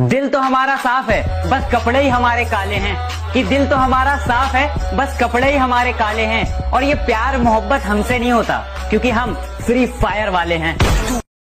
दिल तो हमारा साफ़ है, बस कपड़े ही हमारे काले हैं। कि दिल तो हमारा साफ़ है, बस कपड़े ही हमारे काले हैं। और ये प्यार, मोहब्बत हमसे नहीं होता, क्योंकि हम फ्री फायर वाले हैं। तू